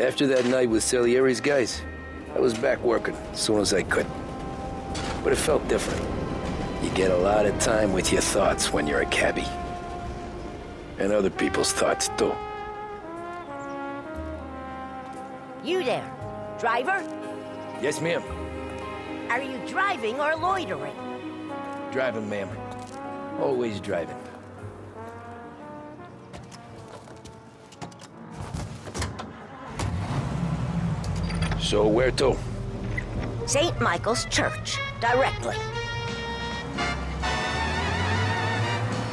After that night with Salieri's guys, I was back working as soon as I could. But it felt different. You get a lot of time with your thoughts when you're a cabbie. And other people's thoughts, too. You there, driver? Yes, ma'am. Are you driving or loitering? Driving, ma'am. Always driving. So where to? St. Michael's Church, directly.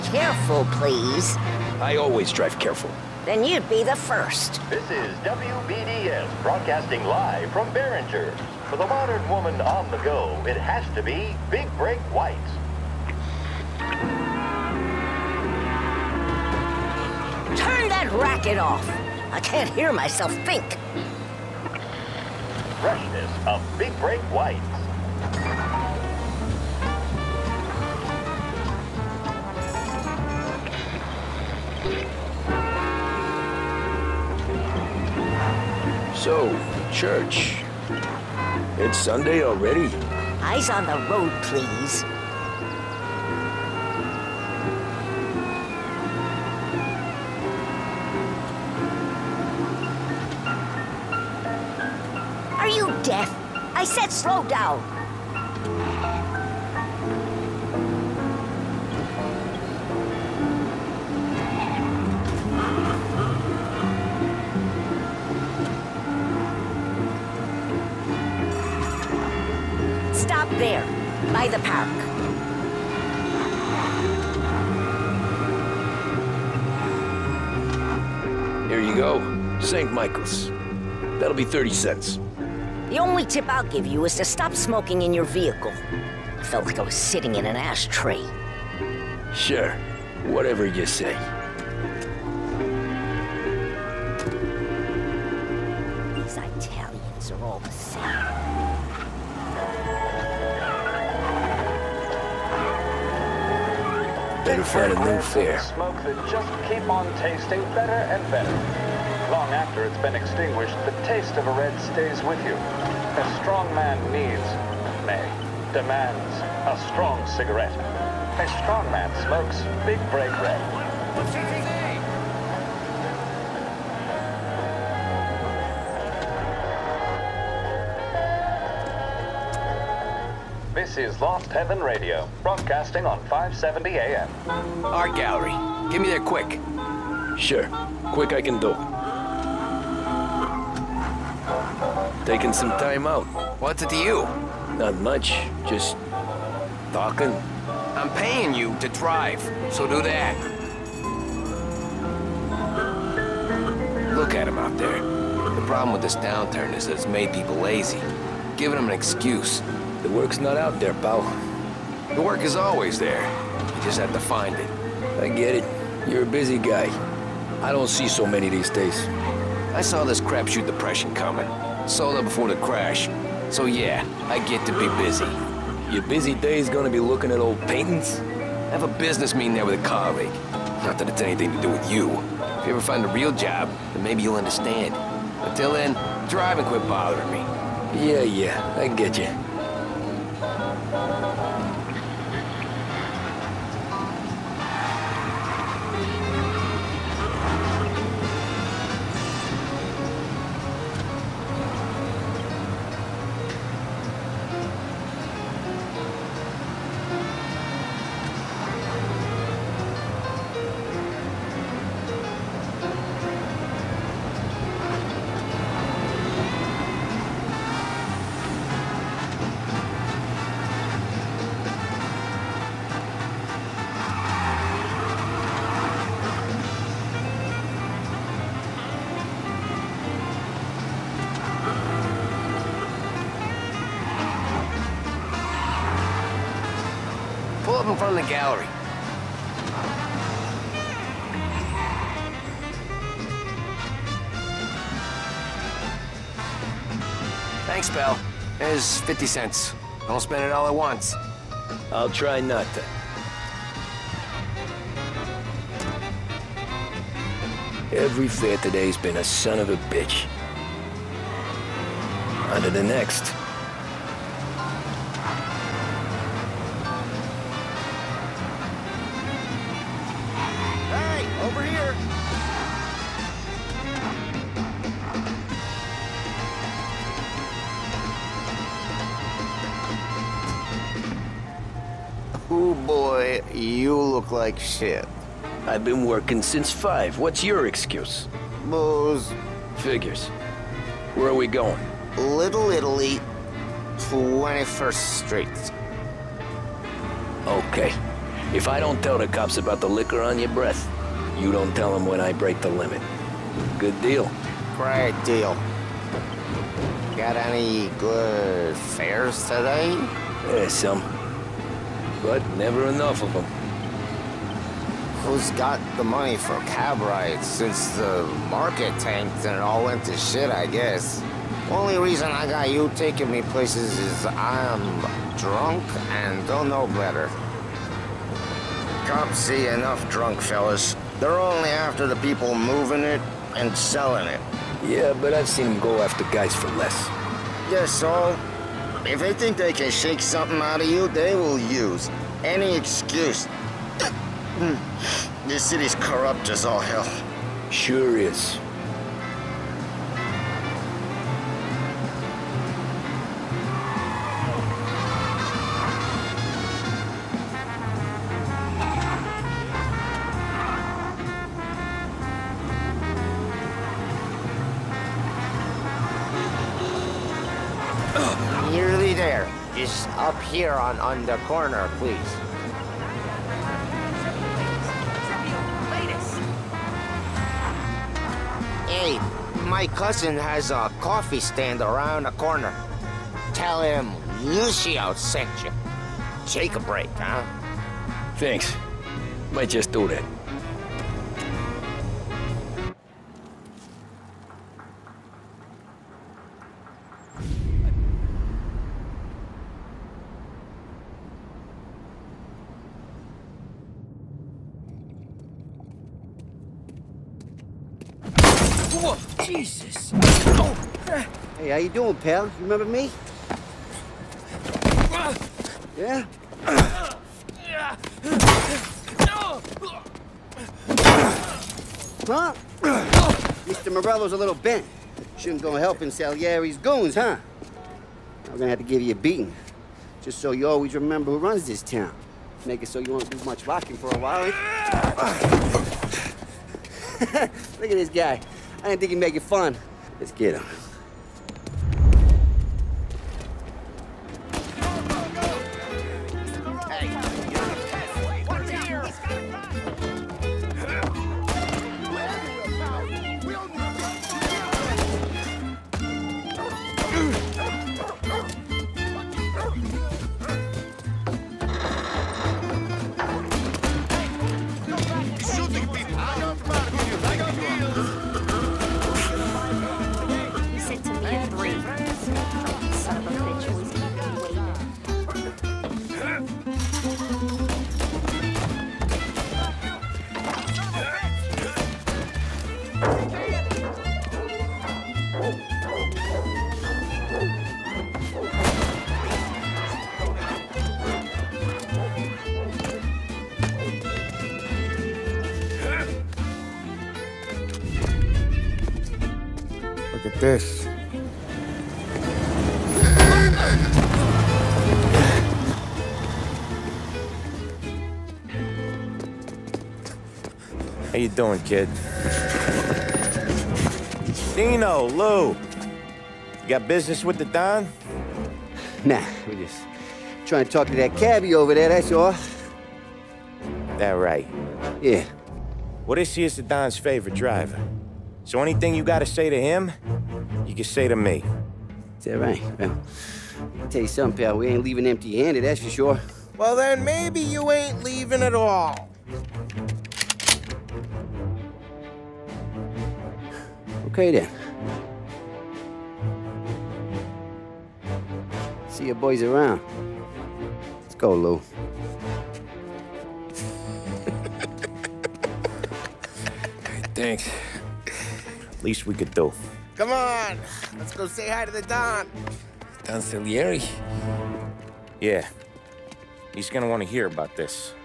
Careful, please. I always drive careful. Then you'd be the first. This is WBDS broadcasting live from Behringer. For the modern woman on the go, it has to be Big Break White. Turn that racket off. I can't hear myself think. Freshness of Big Break Whites. So, church. It's Sunday already? Eyes on the road, please. Slow down. Stop there, by the park. Here you go. St. Michael's. That'll be 30 cents. The only tip I'll give you is to stop smoking in your vehicle. I felt like I was sitting in an ashtray. Sure. Whatever you say. These Italians are all the same. Better find a new fare. Smoke that just keep on tasting better and better. Long after it's been extinguished, the taste of a red stays with you. A strong man needs, nay, demands, a strong cigarette. A strong man smokes Big Break Red. This is Lost Heaven Radio, broadcasting on 570 AM. Art gallery. Get me there quick. Sure. Quick I can do. Taking some time out. What's it to you? Not much. Just talking. I'm paying you to drive, so do that. Look at him out there. The problem with this downturn is that it's made people lazy, giving them an excuse. The work's not out there, pal. The work is always there. You just have to find it. I get it. You're a busy guy. I don't see so many these days. I saw this crapshoot depression coming. Sold it before the crash. So yeah, I get to be busy. Your busy day's gonna be looking at old paintings? Have a business meeting there with a colleague. Not that it's anything to do with you. If you ever find a real job, then maybe you'll understand. Until then, drive and quit bothering me. Yeah, yeah, I get you. In front of the gallery. Thanks, pal. There's 50 cents. Don't spend it all at once. I'll try not to. Every fare today's been a son of a bitch. On to the next. You look like shit. I've been working since five. What's your excuse? Booze, Figures. Where are we going? Little Italy, 21st Street. Okay. If I don't tell the cops about the liquor on your breath, you don't tell them when I break the limit. Good deal. Great deal. Got any good fares today? There's some. But never enough of them. Who's got the money for cab rides since the market tanked and it all went to shit, I guess? Only reason I got you taking me places is I'm drunk and don't know better. Cops see enough drunk fellas. They're only after the people moving it and selling it. Yeah, but I've seen them go after guys for less. Yes, so if they think they can shake something out of you, they will use any excuse. this city's corrupt as all hell. Sure is. Up here on, on the corner, please. Hey, my cousin has a coffee stand around the corner. Tell him Lucio sent you. Take a break, huh? Thanks. Might just do that. Hey, how you doing, pal? You remember me? Yeah? Huh? Mr. Morello's a little bent. Shouldn't go helping Salieri's goons, huh? I'm gonna have to give you a beating. Just so you always remember who runs this town. Make it so you won't do much rocking for a while. Look at this guy. I didn't think he'd make it fun. Let's get him. This. How you doing, kid? Dino, Lou. You got business with the Don? Nah, we just trying to talk to that cabbie over there, that's all. That right. Yeah. Well, this here's the Don's favorite driver. So anything you gotta say to him, you can say to me. Is that right? Well, I'll tell you something, pal. We ain't leaving empty-handed, that's for sure. Well, then maybe you ain't leaving at all. Okay, then. See your boys around. Let's go, Lou. Thanks. At least we could do. Come on, let's go say hi to the Don. Don Salieri? Yeah. He's gonna want to hear about this.